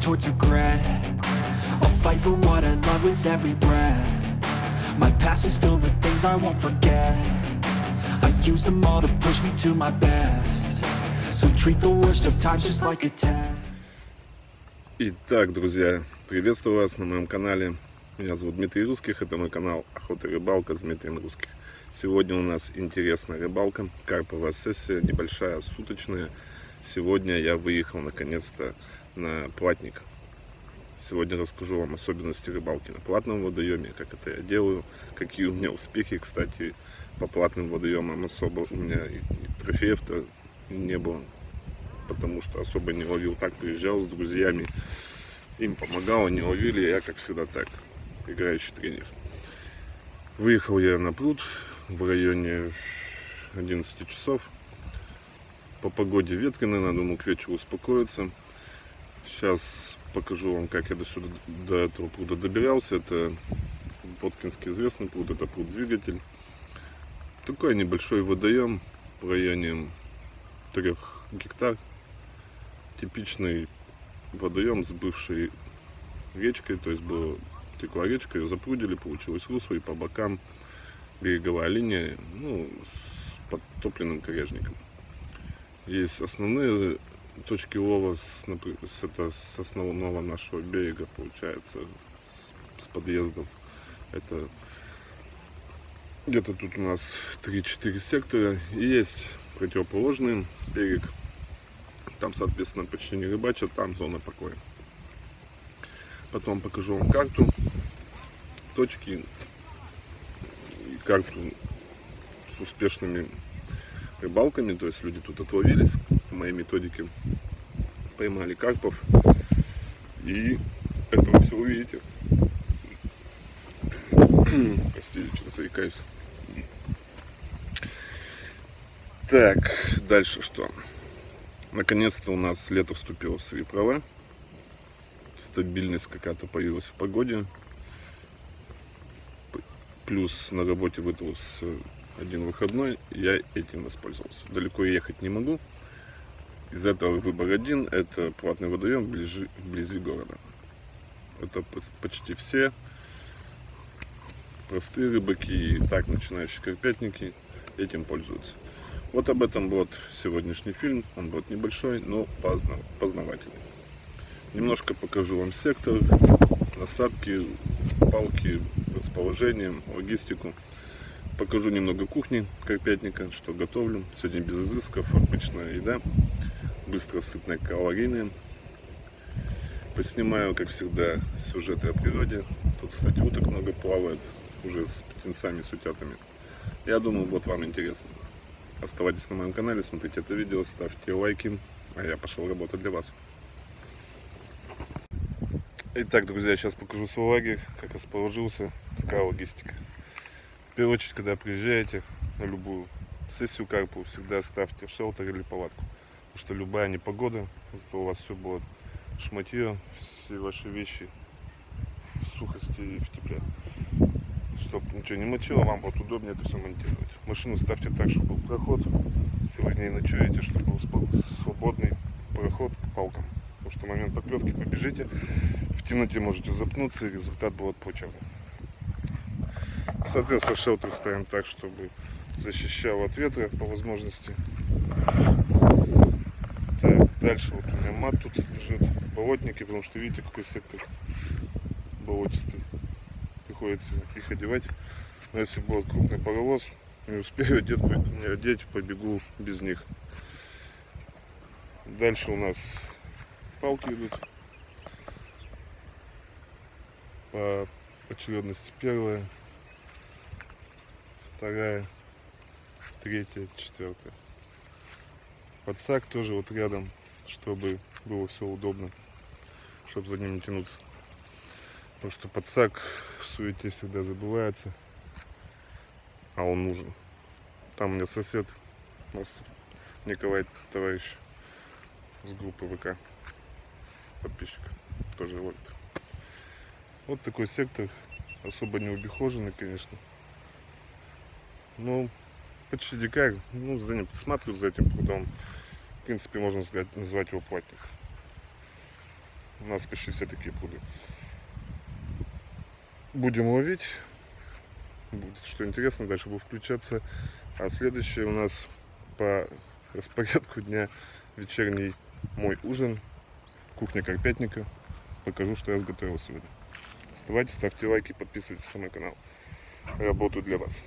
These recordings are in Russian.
towards regret. I'll fight for what I love with every breath. My past is filled with things I won't forget. I use them all to push me to my best. So treat the worst of times just like a test. Итак, друзья, приветствую вас на моем канале. Меня зовут Дмитрий Русских, это мой канал Охота и рыбалка с Дмитрием Русских. Сегодня у нас интересная рыбалка, карповая сессия, небольшая, суточная. Сегодня я выехал наконец-то на платник. Сегодня расскажу вам особенности рыбалки на платном водоеме, как это я делаю, какие у меня успехи, кстати, по платным водоемам особо у меня и трофеев-то не было, потому что особо не ловил. Так приезжал с друзьями, им помогал, они ловили, я как всегда так, играющий тренер. Выехал я на пруд в районе 11 часов. По погоде ветрено, надо думаю, к вечеру успокоиться. Сейчас покажу вам, как я до, сюда, до этого пруда добирался. Это Воткинский известный пруд, это пруд-двигатель. Такой небольшой водоем в районе 3 гектар. Типичный водоем с бывшей речкой, то есть была текла речка, ее запрудили, получилось русло, и по бокам береговая линия, ну, с подтопленным корежником. Есть основные точки лова с, с, это, с основного нашего берега, получается, с, с подъездов. Это где-то тут у нас 3-4 сектора. И есть противоположный берег. Там, соответственно, почти не рыбачат, там зона покоя. Потом покажу вам карту, точки и карту с успешными рыбалками. То есть люди тут отловились моей методике, поймали карпов. И это вы все увидите. Простите, что-то заикаюсь. Так, дальше что? Наконец-то у нас лето вступило в свои права. Стабильность какая-то появилась в погоде. Плюс на работе выдался один выходной, я этим воспользовался. Далеко ехать не могу. Из этого выбор один, это платный водоем вблизи, вблизи города. Это почти все простые рыбаки и так начинающие карпятники этим пользуются. Вот об этом вот сегодняшний фильм. Он будет небольшой, но познавательный. Немножко покажу вам сектор, насадки, палки, расположение, логистику. Покажу немного кухни карпятника, что готовлю. Сегодня без изысков, обычная еда. Быстро, сытная, калорийная. Поснимаю, как всегда, сюжеты о природе. Тут, кстати, уток много плавает, уже с птенцами, с утятами. Я думаю, вот вам интересно. Оставайтесь на моем канале, смотрите это видео, ставьте лайки, а я пошел работать для вас. Итак, друзья, сейчас покажу свой лагерь, как расположился, какая логистика. В первую очередь, когда приезжаете на любую сессию карпу, всегда ставьте шелтер или палатку. Потому что любая непогода, зато у вас все будет шматье, все ваши вещи в сухости и в тепле чтобы ничего не мочило, вам будет удобнее это все монтировать. Машину ставьте так, чтобы был проход. Если вы не ночуете, чтобы был свободный проход к палкам. Потому что в момент поклевки побежите, в темноте можете запнуться, и результат будет плачевный. Соответственно, шелтер ставим так, чтобы защищал от ветра по возможности. Дальше вот у меня мат тут лежит, болотники, потому что видите, какой сектор болотистый приходится их одевать. Но если будет крупный паровоз, не успею одеть, не одеть, побегу без них. Дальше у нас палки идут по очередности первая, вторая, третья, четвертая. Подсак тоже вот рядом, чтобы было все удобно, чтобы за ним не тянуться. Потому что подсак в суете всегда забывается. А он нужен. Там у меня сосед, у нас Николай, товарищ с группы ВК, подписчик, тоже ловит. Вот такой сектор, особо не убихоженный, конечно. ну, почти дикарь, ну, за ним присматриваю, за этим прудом. Принципе, можно назвать его платник. У нас почти все такие пруды. Будем ловить. Будет что интересно, дальше буду включаться. А следующее у нас по распорядку дня вечерний мой ужин. Кухня Карпятника. Покажу, что я сготовил сегодня. Оставайтесь, ставьте лайки, подписывайтесь на мой канал. Работаю для вас.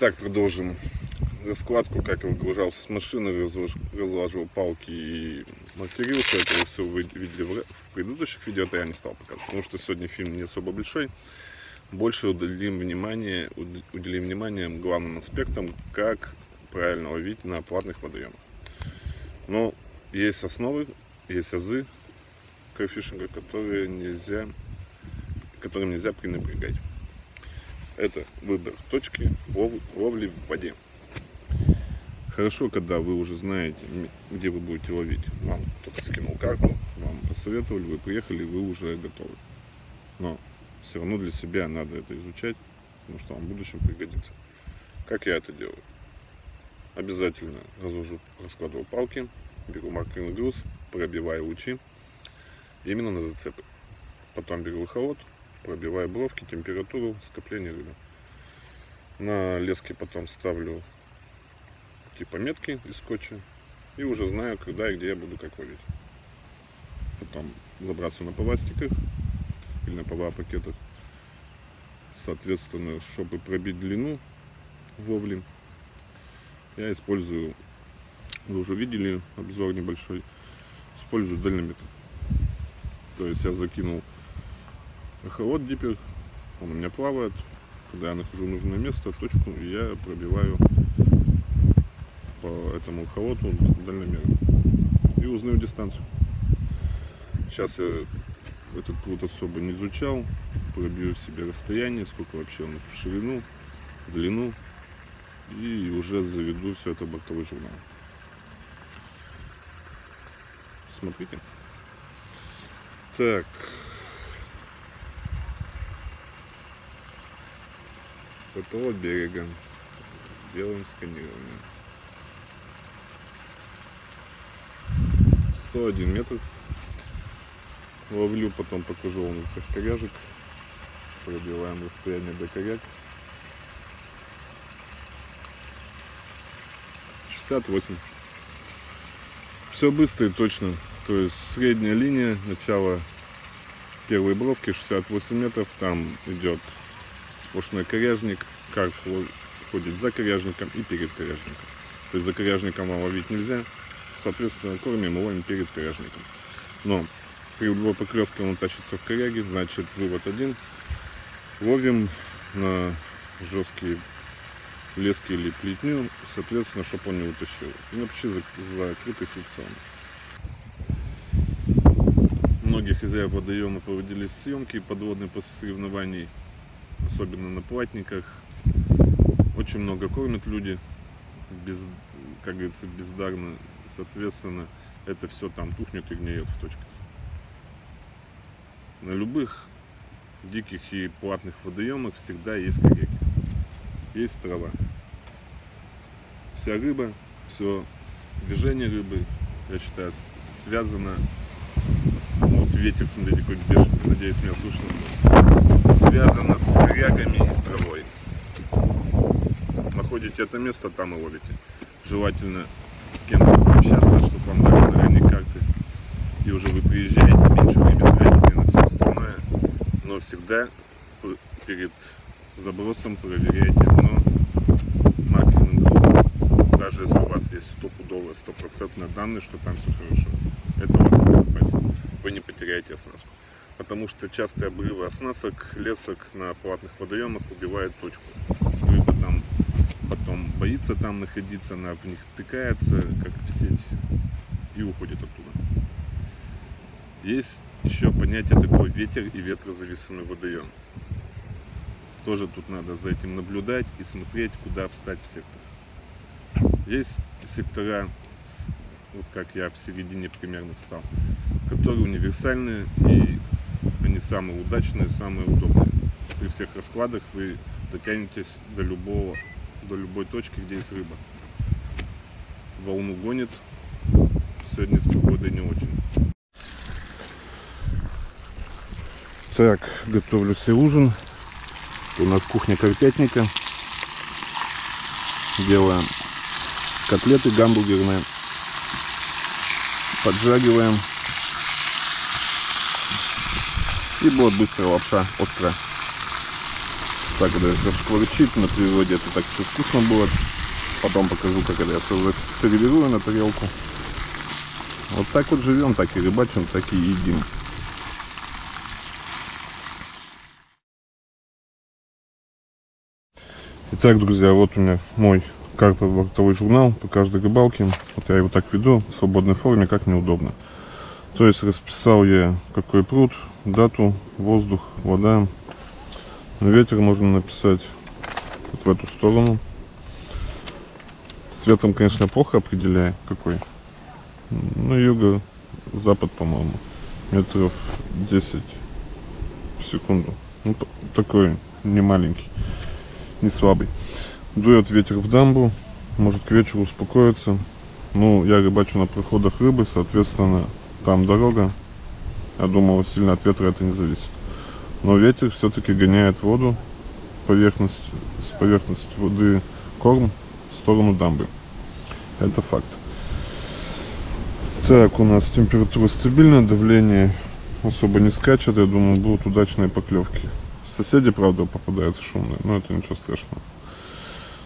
Итак, продолжим раскладку, как я выгружался с машины, разлож- разлаживал палки и матерился. Это вы все видели в, в предыдущих видео, это я не стал показывать, потому что сегодня фильм не особо большой. Больше уделим внимание, уд- уделим внимание главным аспектам, как правильно ловить на платных водоемах. Но есть основы, есть азы кайфишинга, которые нельзя, которым нельзя пренебрегать. Это выбор точки лов- ловли в воде. Хорошо, когда вы уже знаете, где вы будете ловить. Вам кто-то скинул карту, вам посоветовали, вы приехали, вы уже готовы. Но все равно для себя надо это изучать, потому что вам в будущем пригодится. Как я это делаю? Обязательно разложу, раскладываю палки, беру маркерный груз, пробиваю лучи именно на зацепы. Потом беру эхолот, пробиваю бровки, температуру, скопление рыбы. На леске потом ставлю типа метки из скотча и уже знаю, когда и где я буду как ловить. Потом забрасываю на пластиках или на ПВА пакетах. Соответственно, чтобы пробить длину ловли, я использую, вы уже видели обзор небольшой, использую дальнометр. То есть я закинул эхолот диппер, он у меня плавает. Когда я нахожу нужное место, точку, и я пробиваю по этому эхолоту дальномером. И узнаю дистанцию. Сейчас я этот пруд особо не изучал. Пробью себе расстояние, сколько вообще он в ширину, в длину. И уже заведу все это в бортовой журнал. Смотрите. Так. Фото берега. Делаем сканирование. 101 метр. Ловлю, потом покажу вам этих коряжек. Пробиваем расстояние до коряк. 68. Все быстро и точно. То есть средняя линия, начало первой бровки 68 метров. Там идет сплошной коряжник. Карп ходит за коряжником и перед коряжником. То есть за коряжником вам ловить нельзя. Соответственно, кормим мы ловим перед коряжником. Но при любой поклевке он тащится в коряге, значит вывод один. Ловим на жесткие лески или плетню, соответственно, чтобы он не утащил. И вообще за- закрытый фрикцион. Многие хозяев водоема проводили съемки подводные после соревнований, особенно на платниках. Очень много кормят люди, без, как говорится, бездарно. Соответственно, это все там тухнет и гниет в точках. На любых диких и платных водоемах всегда есть коряги. Есть трава. Вся рыба, все движение рыбы, я считаю, связано. Вот ветер, смотрите, какой бешеный, надеюсь, меня слышно. Связано с корягами и с травой. находите это место, там и ловите. Желательно с кем-то общаться, чтобы вам дали заранее карты. И уже вы приезжаете, меньше времени тратите на все остальное. Но всегда перед забросом проверяйте дно маркерным грузом. Даже если у вас есть стопудовые, стопроцентные данные, что там все хорошо. Это вас обезопасит. Вы не потеряете оснастку. Потому что частые обрывы оснасток, лесок на платных водоемах убивает точку. Рыба там потом боится там находиться, она в них втыкается, как в сеть, и уходит оттуда. Есть еще понятие такое ветер и ветрозависимый водоем. Тоже тут надо за этим наблюдать и смотреть, куда встать в сектор. Есть сектора, вот как я в середине примерно встал, которые универсальные и они самые удачные, самые удобные. При всех раскладах вы дотянетесь до любого, до любой точки, где есть рыба. Волну гонит. Сегодня с погодой не очень. Так, готовлю себе ужин. У нас кухня карпятника. Делаем котлеты гамбургерные. Поджариваем. И будет быстрая лапша, острая. Так это все шкварчит на природе, это так все вкусно будет. Потом покажу, как это я все сервирую на тарелку. Вот так вот живем, так и рыбачим, так и едим. Итак, друзья, вот у меня мой карповый журнал по каждой рыбалке. Вот я его так веду в свободной форме, как мне удобно. То есть расписал я какой пруд, дату, воздух, вода. Ветер можно написать вот в эту сторону. С ветром, конечно, плохо определяю, какой. Ну, юго, запад, по-моему, метров 10 в секунду. Ну, такой не маленький, не слабый. Дует ветер в дамбу, может к вечеру успокоиться. Ну, я рыбачу на проходах рыбы, соответственно, там дорога. Я думаю, сильно от ветра это не зависит. Но ветер все-таки гоняет воду, поверхность, с поверхности воды корм в сторону дамбы. Это факт. Так, у нас температура стабильная, давление особо не скачет. Я думаю, будут удачные поклевки. Соседи, правда, попадаются шумные, но это ничего страшного.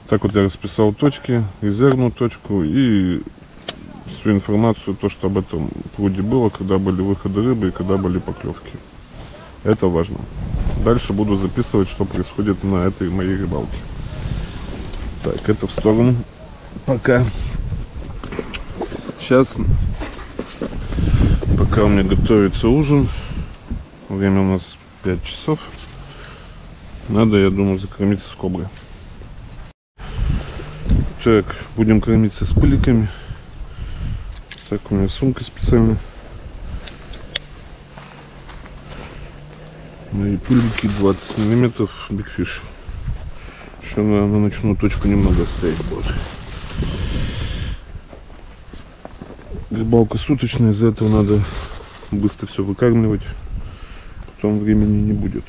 Так вот я расписал точки, резервную точку и всю информацию, то, что об этом пруде было, когда были выходы рыбы и когда были поклевки. Это важно. Дальше буду записывать, что происходит на этой моей рыбалке. Так, это в сторону. Пока. Сейчас, пока у меня готовится ужин, время у нас 5 часов, надо, я думаю, закормиться с коброй. Так, будем кормиться с пыликами. Так, у меня сумка специальная. Мои пыльники 20 миллиметров Fish. Еще на, на ночную точку немного стоять будет. Рыбалка суточная, из-за этого надо быстро все выкармливать. Потом времени не будет.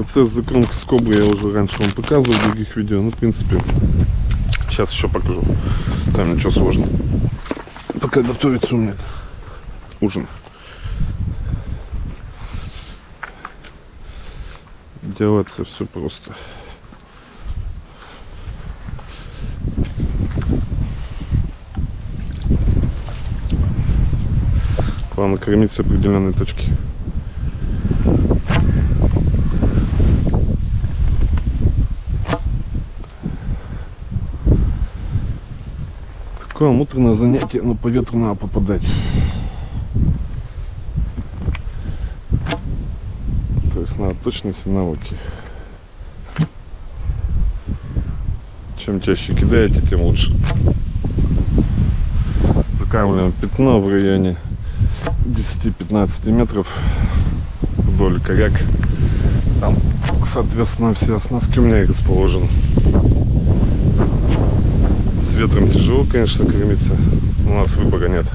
Процесс закромки скобы я уже раньше вам показывал в других видео. Ну, в принципе, сейчас еще покажу. Там ничего сложного. Пока готовится у меня ужин. Делается все просто. Главное кормить с определенной точки. Такое муторное занятие, но по ветру надо попадать. То есть надо точность и навыки. Чем чаще кидаете, тем лучше. Закармливаем пятно в районе 10-15 метров вдоль коряк. Там, соответственно, все оснастки у меня и расположены ветром тяжело, конечно, кормиться. У нас выбора нет.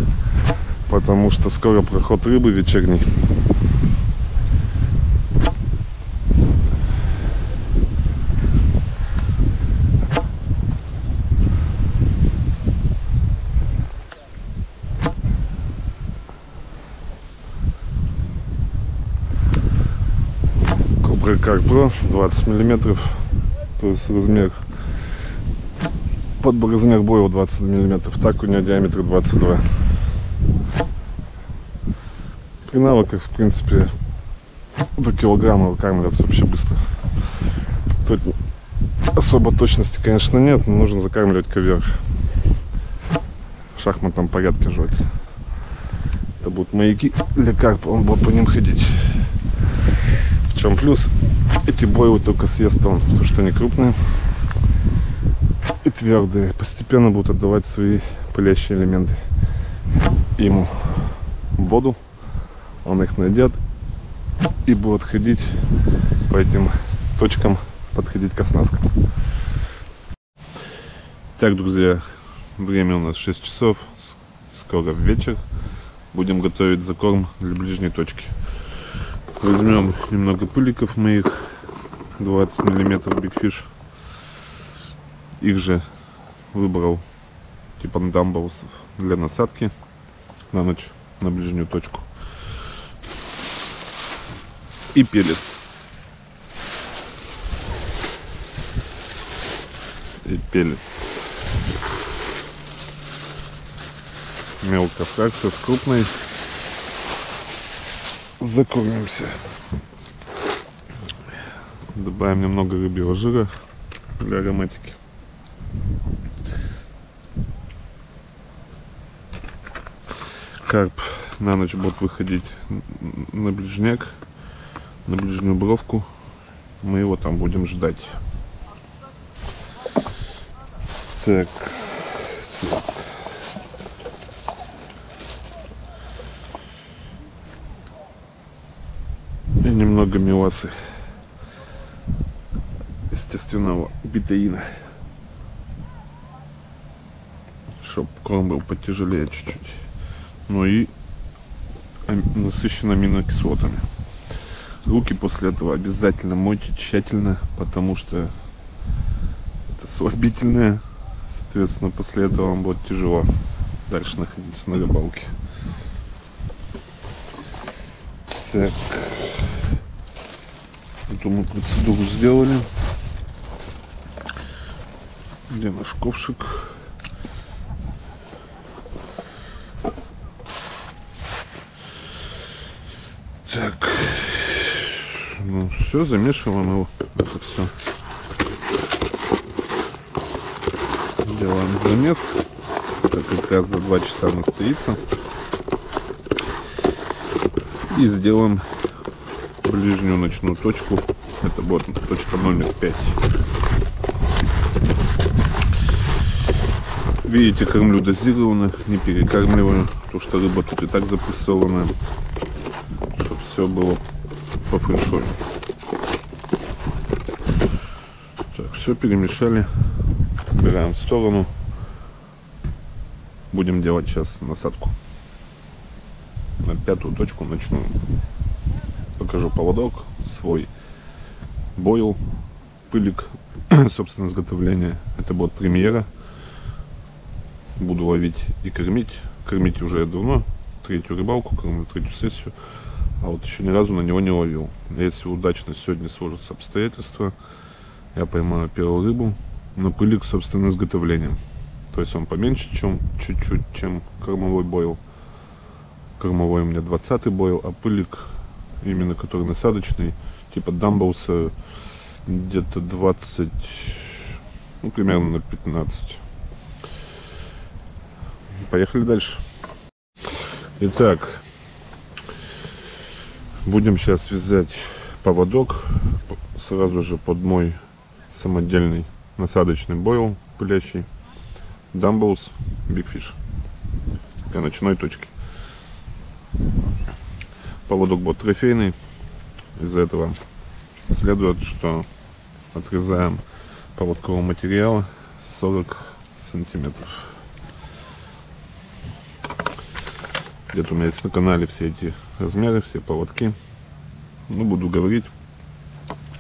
Потому что скоро проход рыбы вечерний. Кобра Карпро 20 миллиметров, то есть размер под размер боя 20 миллиметров, так у него диаметр 22. При навыках, в принципе, до килограмма выкармливаться вообще быстро. Тут особо точности, конечно, нет, но нужно закармливать ковер. В шахматном порядке желательно. Это будут маяки для карпа, он будет по ним ходить. В чем плюс? Эти бойлы только съест он, потому что они крупные и твердые. Постепенно будут отдавать свои пылящие элементы ему в воду. Он их найдет и будет ходить по этим точкам, подходить к оснасткам. Так, друзья, время у нас 6 часов, скоро вечер. Будем готовить закорм для ближней точки. Возьмем немного пыликов моих, 20 миллиметров Fish. Их же выбрал типа дамбаусов для насадки на ночь на ближнюю точку. И пелец. И пелец. Мелкая фракция с крупной. Закормимся. Добавим немного рыбьего жира для ароматики. Карп на ночь будет выходить на ближняк, на ближнюю бровку. Мы его там будем ждать. Так. И немного меласы естественного бетаина. Чтобы корм был потяжелее чуть-чуть. Ну и насыщен аминокислотами. Руки после этого обязательно мойте тщательно, потому что это слабительное. Соответственно, после этого вам будет тяжело дальше находиться на рыбалке. Так. Эту мы процедуру сделали. Где наш ковшик? Так. Ну все, замешиваем его. Это все. Делаем замес. Это как раз за два часа настоится. И сделаем ближнюю ночную точку. Это будет точка номер пять. Видите, кормлю дозированно, не перекармливаю, потому что рыба тут и так запрессованная, чтобы все было по фэншую. Так, все перемешали, убираем в сторону. Будем делать сейчас насадку на пятую точку ночную. Покажу поводок, свой бойл, пылик, собственно, изготовления. Это будет премьера буду ловить и кормить. Кормить уже я давно, третью рыбалку, кормлю третью сессию, а вот еще ни разу на него не ловил. Если удачно сегодня сложатся обстоятельства, я поймаю первую рыбу на пылик, собственно, изготовлением. То есть он поменьше, чем чуть-чуть, чем кормовой бойл. Кормовой у меня 20 бойл, а пылик, именно который насадочный, типа дамблса, где-то 20, ну, примерно на 15. Поехали дальше. Итак, будем сейчас вязать поводок сразу же под мой самодельный насадочный бойл пылящий Big Fish для ночной точки. Поводок будет трофейный. Из-за этого следует, что отрезаем поводкового материала 40 сантиметров. Где-то у меня есть на канале все эти размеры, все поводки. Ну, буду говорить,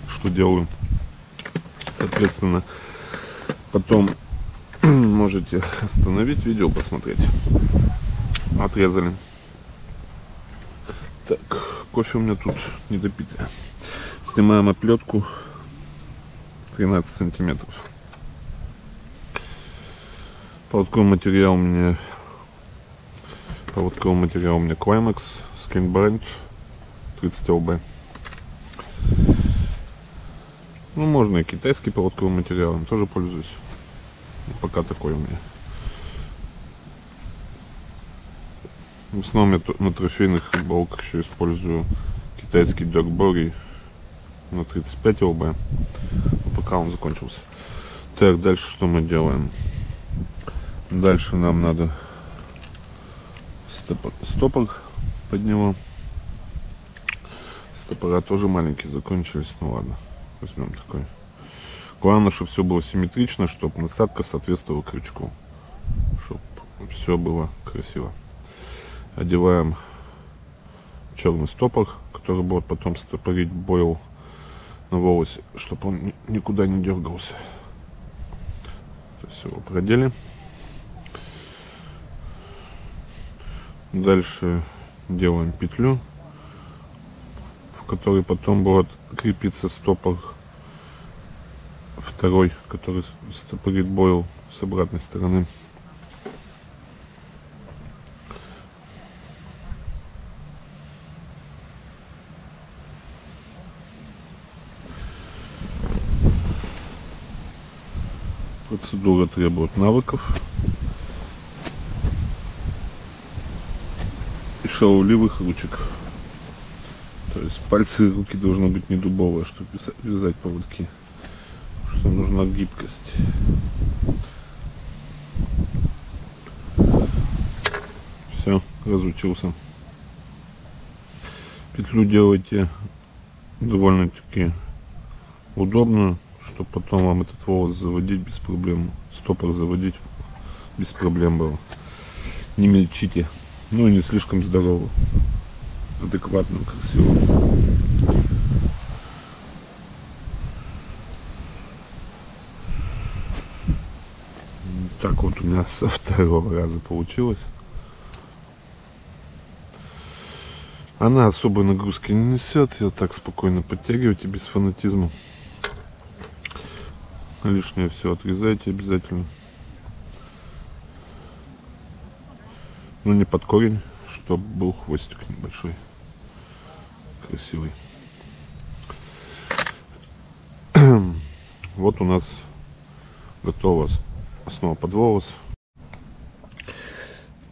что делаю. Соответственно, потом можете остановить видео, посмотреть. Отрезали. Так, кофе у меня тут недопитый. Снимаем оплетку 13 сантиметров. Поводковый материал у меня поводковый материал у меня Climax Skin Branch 30 лб. Ну, можно и китайский поводковый материал, им тоже пользуюсь. Пока такой у меня. В основном я на трофейных рыбалках еще использую китайский Дорбори на 35 лб. Пока он закончился. Так, дальше что мы делаем? Дальше нам надо стопор, стопор под него. Стопора тоже маленькие закончились, ну ладно, возьмем такой. Главное, чтобы все было симметрично, чтобы насадка соответствовала крючку. Чтобы все было красиво. Одеваем черный стопор, который будет потом стопорить бойл на волосе, чтобы он никуда не дергался. То есть его продели. Дальше делаем петлю, в которой потом будет крепиться стопор второй, который стопорит бойл с обратной стороны. Процедура требует навыков. шаловливых ручек. То есть пальцы и руки должны быть не дубовые, чтобы вязать поводки. Что нужна гибкость. Все, разучился. Петлю делайте довольно-таки удобную, чтобы потом вам этот волос заводить без проблем. Стопор заводить без проблем было. Не мельчите ну и не слишком здоровым, адекватным, красивым. Так вот у меня со второго раза получилось. Она особой нагрузки не несет, я так спокойно подтягивайте без фанатизма. Лишнее все отрезайте обязательно. но ну, не под корень, чтобы был хвостик небольшой, красивый. Вот у нас готова основа под волос.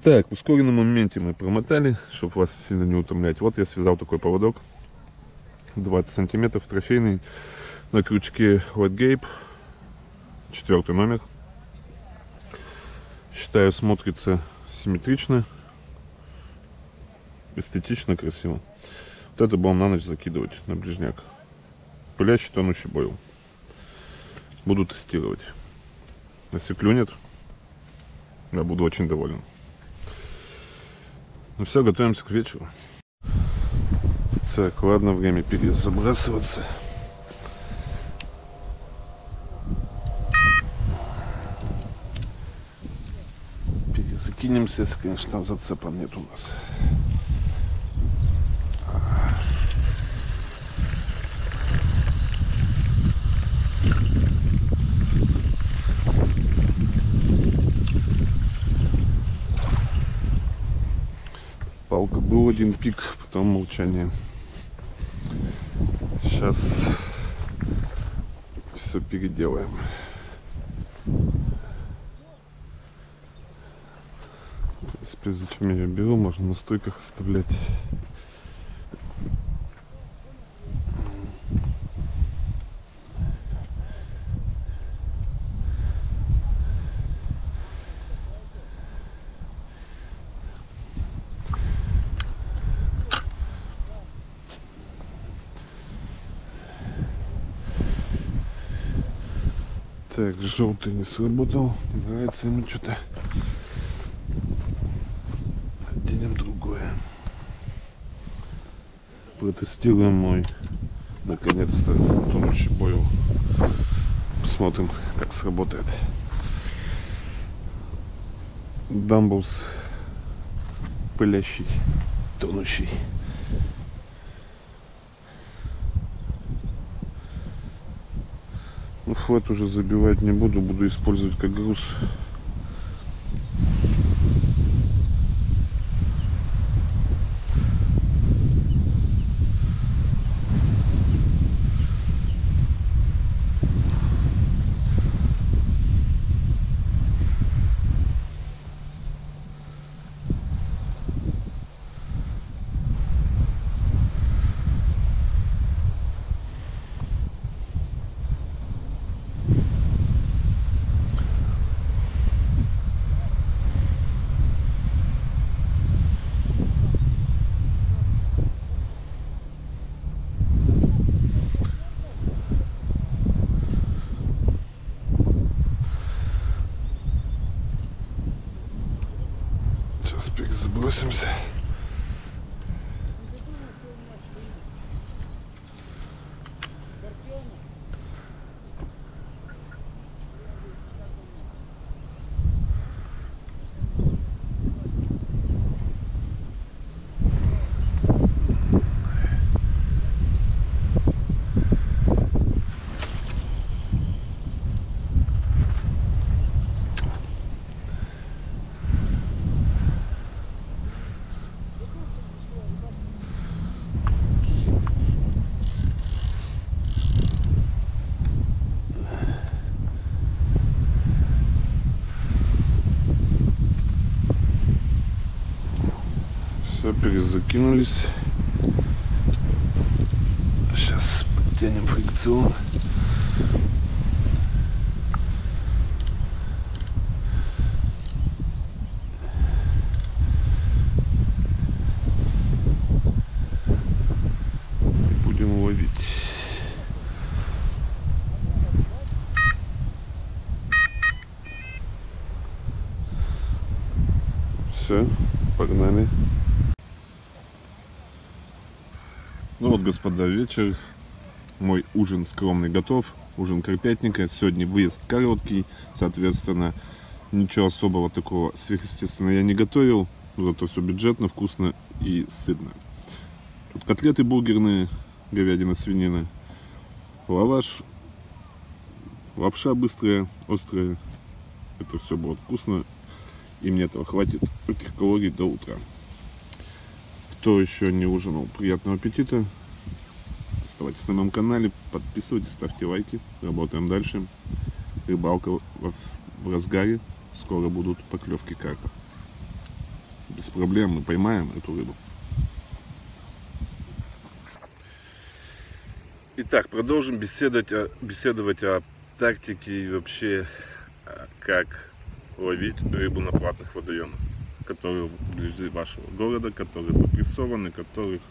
Так, в ускоренном моменте мы промотали, чтобы вас сильно не утомлять. Вот я связал такой поводок. 20 сантиметров трофейный на крючке White Gape. Четвертый номер. Считаю, смотрится симметрично, эстетично, красиво. Вот это будем на ночь закидывать на ближняк. Пылящий тонущий бойл. Буду тестировать. Если клюнет, я буду очень доволен. Ну все, готовимся к вечеру. Так, ладно, время перезабрасываться. кинемся, если, конечно, там зацепа нет у нас. Был один пик, потом молчание. Сейчас все переделаем. принципе, зачем я ее беру, можно на стойках оставлять. Так, желтый не сработал. Не нравится ему что-то. протестируем мой наконец-то тонущий бойл. Посмотрим, как сработает. Дамблс пылящий, тонущий. Ну, уже забивать не буду, буду использовать как груз. götürün bizi. Все, перезакинулись. Сейчас подтянем фрикцион. Все, погнали. Ну господа, вечер. Мой ужин скромный готов. Ужин карпятника. Сегодня выезд короткий. Соответственно, ничего особого такого сверхъестественного я не готовил. Зато все бюджетно, вкусно и сытно. Тут котлеты бургерные, говядина, свинина. Лаваш, лапша быстрая, острая. Это все будет вкусно. И мне этого хватит этих калорий до утра. Кто еще не ужинал, приятного аппетита. Оставайтесь на моем канале, подписывайтесь, ставьте лайки. Работаем дальше. Рыбалка в, разгаре. Скоро будут поклевки карпа. Без проблем мы поймаем эту рыбу. Итак, продолжим беседовать о, беседовать о тактике и вообще а, как ловить рыбу на платных водоемах, которые вблизи вашего города, которые запрессованы, которых,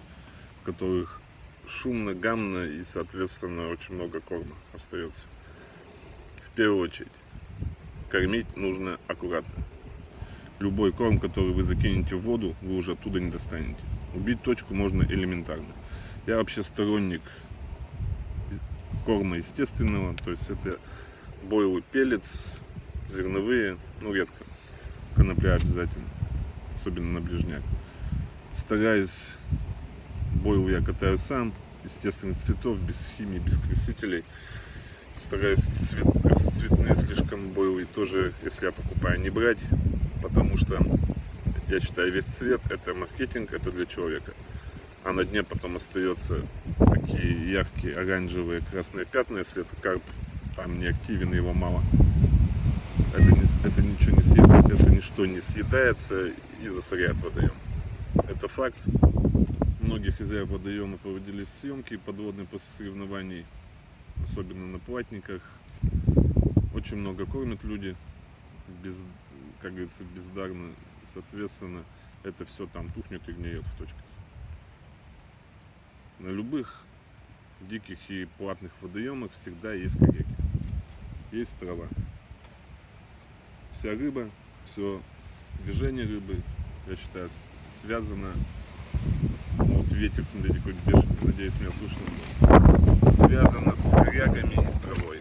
которых шумно, гамно и, соответственно, очень много корма остается. В первую очередь, кормить нужно аккуратно. Любой корм, который вы закинете в воду, вы уже оттуда не достанете. Убить точку можно элементарно. Я вообще сторонник корма естественного, то есть это бойлый пелец, зерновые, ну редко, конопля обязательно, особенно на ближняк. Стараюсь, бойл я катаю сам, естественных цветов, без химии, без красителей. Стараюсь цвет, цветные слишком бойлы тоже, если я покупаю, не брать, потому что я считаю весь цвет это маркетинг, это для человека. А на дне потом остается такие яркие оранжевые красные пятна, если это карп там не активен, его мало. Это, это ничего не съедает, это ничто не съедается и засоряет водоем. Это факт. Многих хозяев водоема проводились съемки подводные соревнований, особенно на платниках. Очень много кормят люди, без, как говорится, бездарно. Соответственно, это все там тухнет и гниет в точках. На любых диких и платных водоемах всегда есть коряги. Есть трава. Вся рыба, все движение рыбы, я считаю, связано. Ветер, смотрите, какой бешеный, надеюсь, меня слышно. Связано с корягами и с травой.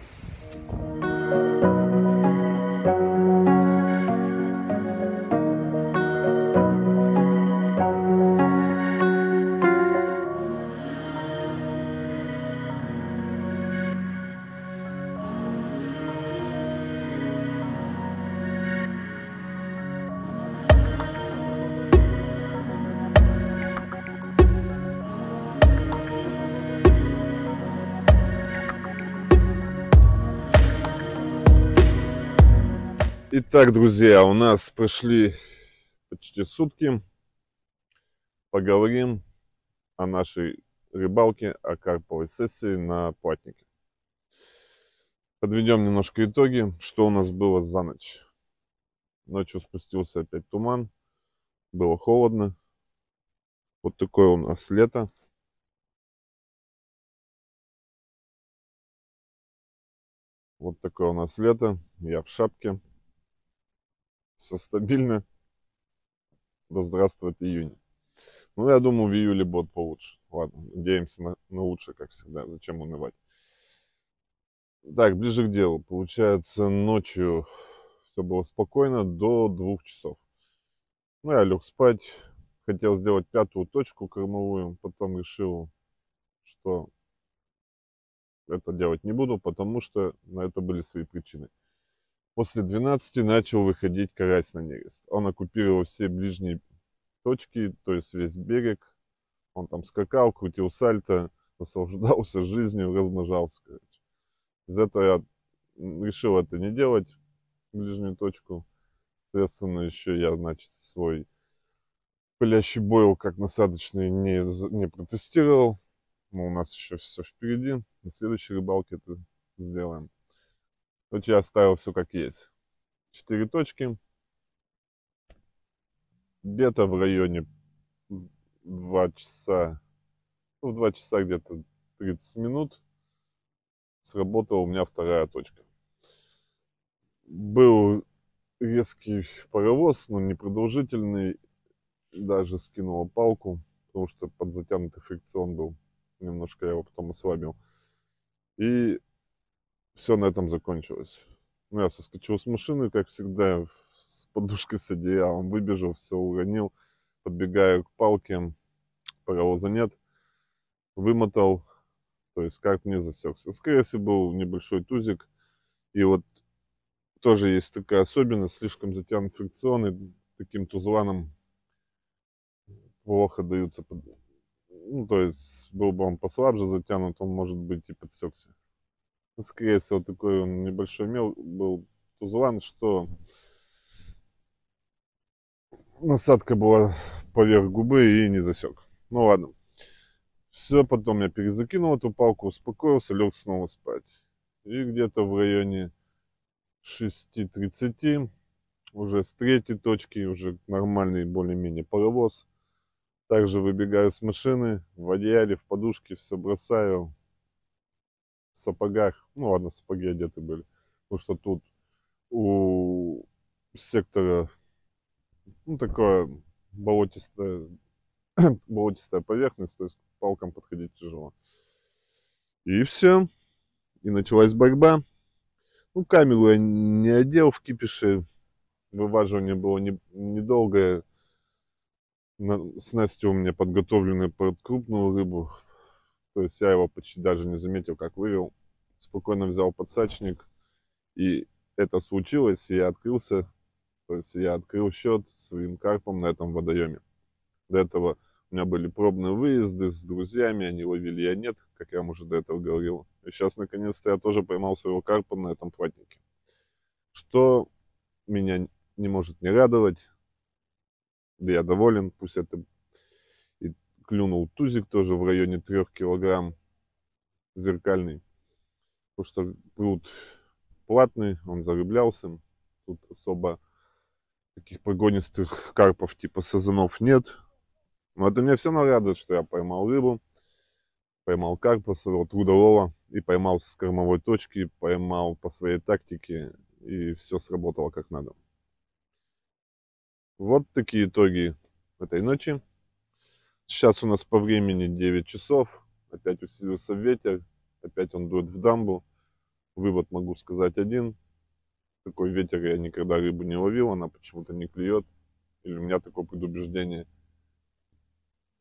Итак, друзья, у нас прошли почти сутки. Поговорим о нашей рыбалке, о карповой сессии на платнике. Подведем немножко итоги, что у нас было за ночь. Ночью спустился опять туман, было холодно. Вот такое у нас лето. Вот такое у нас лето. Я в шапке. Все стабильно. Да здравствует июнь. Ну, я думаю, в июле будет получше. Ладно, надеемся на, на лучшее, как всегда. Зачем унывать? Так, ближе к делу. Получается, ночью все было спокойно до двух часов. Ну, я лег спать. Хотел сделать пятую точку кормовую. Потом решил, что это делать не буду, потому что на это были свои причины. После 12 начал выходить карась на нерест. Он оккупировал все ближние точки, то есть весь берег. Он там скакал, крутил сальто, наслаждался жизнью, размножался, короче. Из этого я решил это не делать, ближнюю точку. Соответственно, еще я, значит, свой пылящий бойл как насадочный не, не протестировал. Но у нас еще все впереди. На следующей рыбалке это сделаем. Вот я оставил все как есть. Четыре точки. Где-то в районе 2 часа, ну, 2 часа где-то 30 минут сработала у меня вторая точка. Был резкий паровоз, но непродолжительный. Даже скинула палку, потому что подзатянутый фрикцион был немножко я его потом ослабил. И все на этом закончилось. Ну, я соскочил с машины, как всегда, с подушкой с одеялом, выбежал, все уронил, подбегаю к палке, паровоза нет, вымотал, то есть как мне засекся. Скорее всего, был небольшой тузик, и вот тоже есть такая особенность, слишком затянут фрикционы, таким тузланом плохо даются ну, то есть, был бы он послабже затянут, он, может быть, и подсекся. Скорее всего, такой он небольшой мел был тузлан, что насадка была поверх губы и не засек. Ну ладно. Все, потом я перезакинул эту палку, успокоился, лег снова спать. И где-то в районе 6.30, уже с третьей точки, уже нормальный более-менее паровоз, также выбегаю с машины, в одеяле, в подушке, все бросаю. В сапогах, ну ладно, сапоги одеты были. Потому что тут у сектора, ну, такое болотистая, болотистая поверхность, то есть к палкам подходить тяжело. И все. И началась борьба. Ну, камеру я не одел в кипише. Вываживание было не, недолгое снасти у меня подготовлены под крупную рыбу. То есть я его почти даже не заметил, как вывел. Спокойно взял подсачник. И это случилось, и я открылся. То есть я открыл счет своим карпом на этом водоеме. До этого у меня были пробные выезды с друзьями, они ловили, я нет, как я вам уже до этого говорил. И сейчас, наконец-то, я тоже поймал своего карпа на этом платнике. Что меня не может не радовать, я доволен, пусть это и клюнул тузик тоже в районе 3 килограмм зеркальный, потому что пруд платный, он зарыблялся, тут особо таких погонистых карпов типа сазанов нет, но это мне все равно радует, что я поймал рыбу, поймал карпа своего трудового и поймал с кормовой точки, поймал по своей тактике и все сработало как надо. Вот такие итоги этой ночи. Сейчас у нас по времени 9 часов. Опять усилился ветер. Опять он дует в дамбу. Вывод могу сказать один. Такой ветер я никогда рыбу не ловил. Она почему-то не клюет. Или у меня такое предубеждение.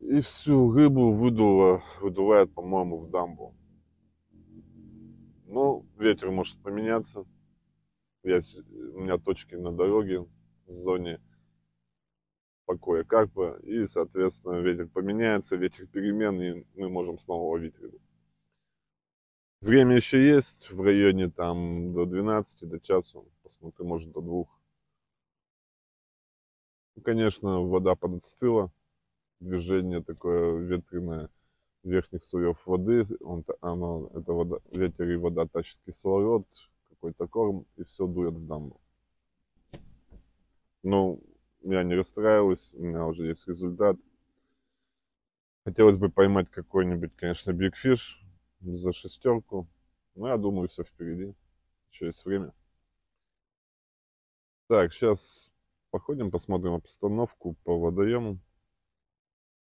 И всю рыбу выдуло, выдувает, по-моему, в дамбу. Ну, ветер может поменяться. Я, у меня точки на дороге в зоне покоя карпа, и, соответственно, ветер поменяется, ветер перемен, и мы можем снова ловить рыбу. Время еще есть, в районе там до 12, до часу, посмотрим, может до двух. Конечно, вода подостыла, движение такое ветреное верхних слоев воды, он, оно, это вода, ветер и вода тащит кислород, какой-то корм, и все дует в дамбу. Ну, я не расстраиваюсь, у меня уже есть результат. Хотелось бы поймать какой-нибудь, конечно, бигфиш за шестерку. Но я думаю, все впереди. Есть время. Так, сейчас походим, посмотрим обстановку по водоему.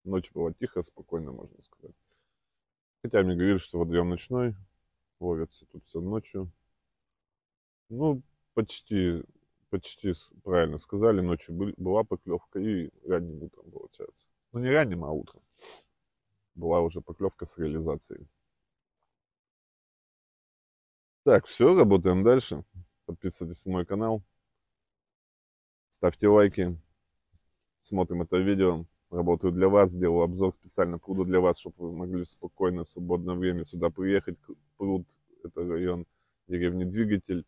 Ночь была тихо, спокойно, можно сказать. Хотя мне говорили, что водоем ночной, ловятся тут все ночью. Ну, почти, почти правильно сказали, ночью была поклевка и ранним утром получается. Ну, не ранним, а утром. Была уже поклевка с реализацией. Так, все, работаем дальше. Подписывайтесь на мой канал. Ставьте лайки. Смотрим это видео. Работаю для вас, делаю обзор специально пруду для вас, чтобы вы могли спокойно, в свободное время сюда приехать. Пруд – это район деревни Двигатель.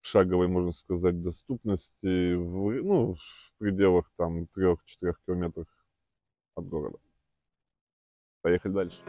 Шаговой, можно сказать, доступности, в, ну, в пределах там 3-4 километров от города. Поехали дальше.